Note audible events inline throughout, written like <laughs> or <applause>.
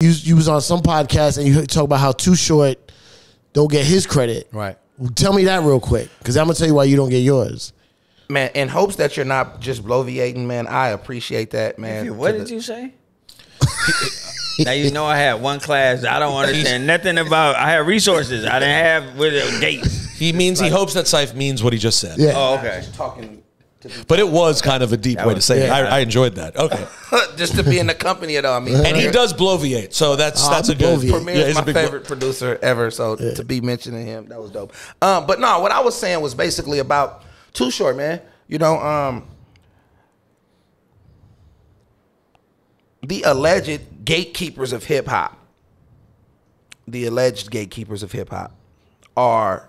you you was on some podcast and you talk about how Too Short don't get his credit. Right. Tell me that real quick, because I'm gonna tell you why you don't get yours. Man, in hopes that you're not just bloviating, man, I appreciate that, man. What did the- you say? <laughs> now you know I had one class. I don't understand <laughs> nothing about. I had resources. I didn't have with uh, dates. He means he hopes that Ciph means what he just said. Yeah. Oh, okay. Talking But it was kind of a deep way to was- say it. yeah. I, I enjoyed that. Okay. <laughs> just to be in the company of all. I mean, And he does bloviate, so that's Oh, that's a I'm good. bloviate. Premier Yeah, is he's my big favorite producer ever, so to be mentioning him, that was dope. Um, but no, what I was saying was basically about Too Short, man. You know, um, the alleged gatekeepers of hip hop, the alleged gatekeepers of hip hop, are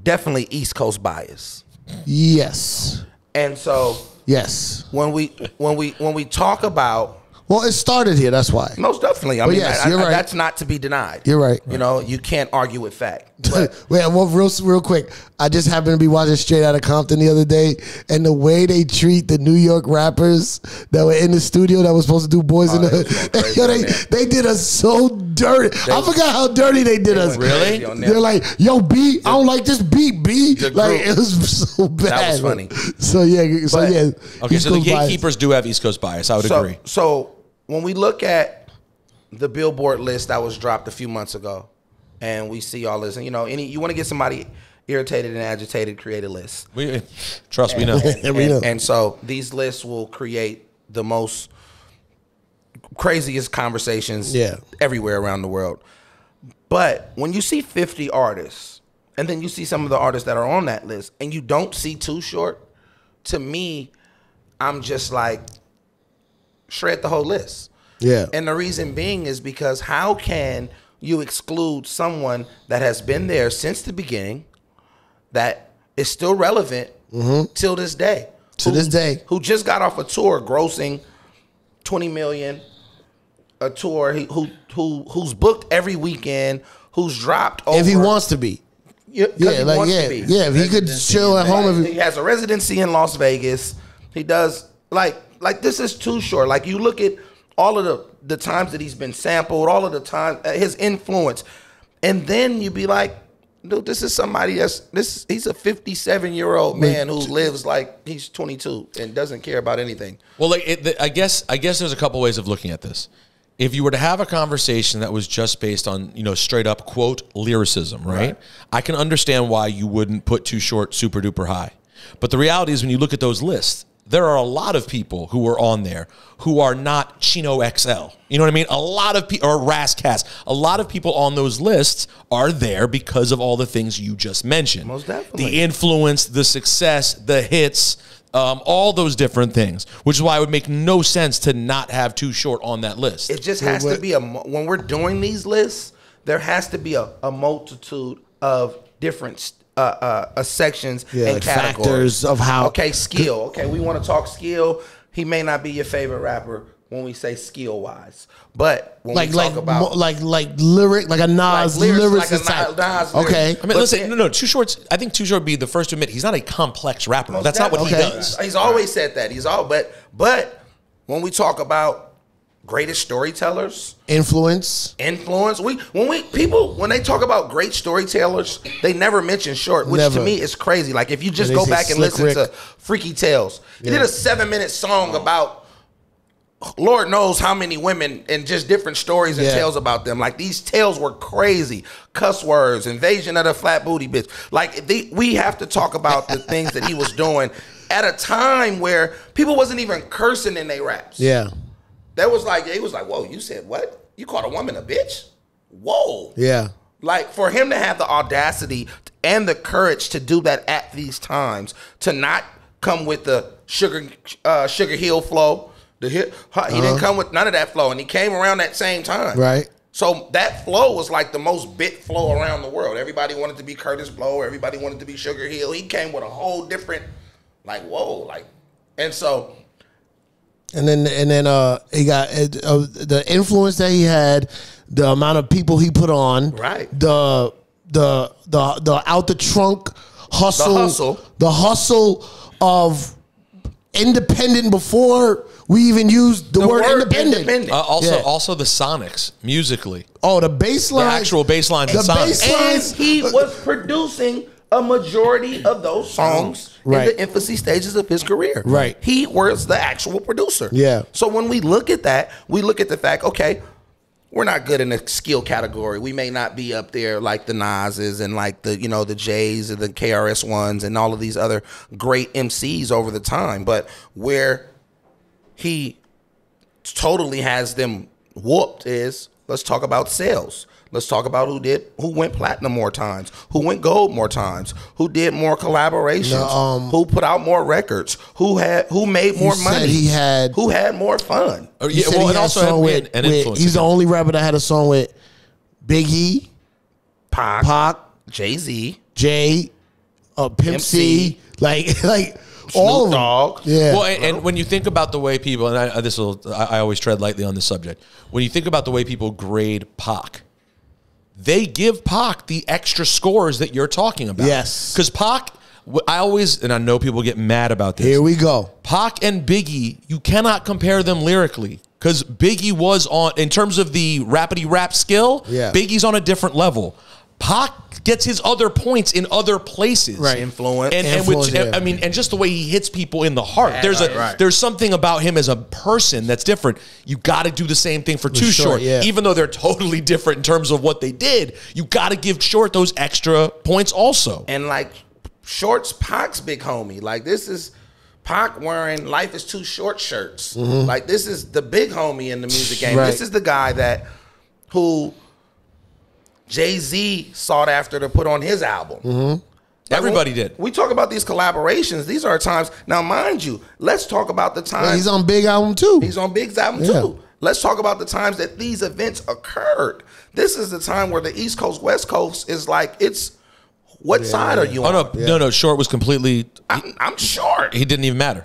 definitely East Coast bias, Yes. and so Yes. when we when we when we talk about Well, it started here. That's why. Most definitely. I But mean, yes, I- you're I- right. that's not to be denied. You're right. You know, you can't argue with fact. But <laughs> Wait, well, real real quick. I just happened to be watching Straight Outta Compton the other day, and the way they treat the New York rappers that were in the studio that was supposed to do Boys oh, in the Oh, they was Hood, <laughs> crazy yo, they they did us so dirty. I forgot how dirty they did us. went crazy on that. They're like, "Yo, B, I don't like this beat, B." Like group. it was so bad. That was funny. So yeah, so But- yeah. Okay, East so the Coast bias. gatekeepers do have East Coast bias. I would so, agree. so when we look at the Billboard list that was dropped a few months ago, and we see all this, and you know, any you want to get somebody irritated and agitated, create a list. We trust <laughs> we know. Yeah, we know. And, and so these lists will create the most craziest conversations Yeah. everywhere around the world. But when you see 50 artists, and then you see some of the artists that are on that list, and you don't see Too Short, to me, I'm just like, shred the whole list. Yeah. And the reason being is because how can you exclude someone that has been there since the beginning, that is still relevant mm-hmm. till this day? To this day. Who just got off a tour grossing 20 million, a tour he- who who who's booked every weekend, who's dropped over if he wants to be, yeah, 'cause yeah, he like wants to yeah, be. yeah. If he could chill at home, if He he, has a residency in Las Vegas. He does like like this is too short. Like you look at all of the the times that he's been sampled, all of the time uh, his influence, and then you'd be like, dude, this is somebody that's this. He's a fifty seven year old man who lives like he's twenty two and doesn't care about anything. Well, like it, the, I guess I guess there's a couple ways of looking at this. If you were to have a conversation that was just based on you know straight up quote lyricism, right? I can understand why you wouldn't put Too Short super duper high. But the reality is, when you look at those lists, there are a lot of people who are on there who are not Chino XL. You know what I mean? A lot of people, or Ras Kass, a lot of people on those lists are there because of all the things you just mentioned. Most definitely. The influence, the success, the hits, um, all those different things, which is why it would make no sense to not have Too Short on that list. It just has to be a when we're doing these lists, there has to be a, a multitude of different uh, uh, uh, sections Yeah, and like categories factors of how- Okay, skill. Okay, we want to talk skill. He may not be your favorite rapper when we say skill wise, but when like we like talk about mo- like like lyric like a Nas lyrics, lyricist like type. Nas lyric. okay, I mean, But listen, then- no, no, Too Short's. I think Too Short would be the first to admit he's not a complex rapper. That's not what he does. He's always said that. He's all but but when we talk about greatest storytellers, influence. influence. We when we people when they talk about great storytellers, they never mention short, which Never. to me is crazy. Like if you just go back and listen Rick. to Freaky Tales, he did a seven minute song about Lord knows how many women and just different stories and Yeah. tales about them. Like these tales were crazy, cuss words, invasion of the flat booty bitch. Like the, we have to talk about the things that he was doing at a time where people wasn't even cursing in their raps. Yeah, That was like he was like, "Whoa, you said what? You called a woman a bitch? Whoa!" yeah. Like for him to have the audacity and the courage to do that at these times, to not come with the sugar uh, sugar hill flow, the hit, he didn't come with none of that flow, and he came around that same time, Right. So that flow was like the most bit flow around the world. Everybody wanted to be Kurtis Blow. Everybody wanted to be Sugar Hill. He came with a whole different, like whoa, like, and so And then and then uh he got uh, uh, the influence that he had, the amount of people he put on, Right. The the the the out the trunk hustle, hustle. the hustle of independent before we even used the, The word, word independent. independent. Uh, also, Yeah. also the Sonics musically. Oh, the bass The line. actual bass lines The of Sonics. bass and he was producing a majority of those songs Right. in the infancy stages of his career. Right. He was the actual producer. Yeah. So when we look at that, we look at the fact, okay, we're not good in the skill category. We may not be up there like the Nas's and like the you know the J's and the KRS ones and all of these other great MCs over the time, but where he totally has them whooped is let's talk about sales. Let's talk about who did who went platinum more times, who went gold more times, who did more collaborations, No, um, who put out more records, who had who made more said money. he had- who had more fun. Or, yeah, said well, he and had also song had with, an with- influence. he's the only rapper that had a song with Biggie, Pac, Pac, Jay Z, Jay, uh, Pimp C, MC, like <laughs> like all of them. Dogg. Yeah. Well, and, and when you think about the way people, and I, this will, I, I always tread lightly on this subject. When you think about the way people grade Pac, they give Pac the extra scores that you're talking about. Yes. because Pac, I always, and I know people get mad about this. Here we go. Pac and Biggie, you cannot compare them lyrically because Biggie was on, in terms of the rapidy rap skill, Yeah. Biggie's on a different level. Pac gets his other points in other places, Right. Influence. and, and which yeah. I mean, and just the way he hits people in the heart. there's a right, right. there's something about him as a person that's different. You got to do the same thing for Too Short, Short, yeah. even though they're totally different in terms of what they did. You got to give Short those extra points also. and like shorts Pac's big homie. Like this is Pac wearing "Life Is Too Short" shirts. Mm-hmm. Like this is the big homie in the music game. Right. This is the guy that who Jay Z sought after to put on his album. Mm-hmm. Everybody when did. We talk about these collaborations. These are times. Now, mind you, let's talk about the times. He's on Big Album too. He's on Big's album Yeah. too. Let's talk about the times that these events occurred. This is the time where the East Coast, West Coast is like, it's what side are you Oh on? no, no, no! Short was completely. I'm, I'm short. He didn't even matter.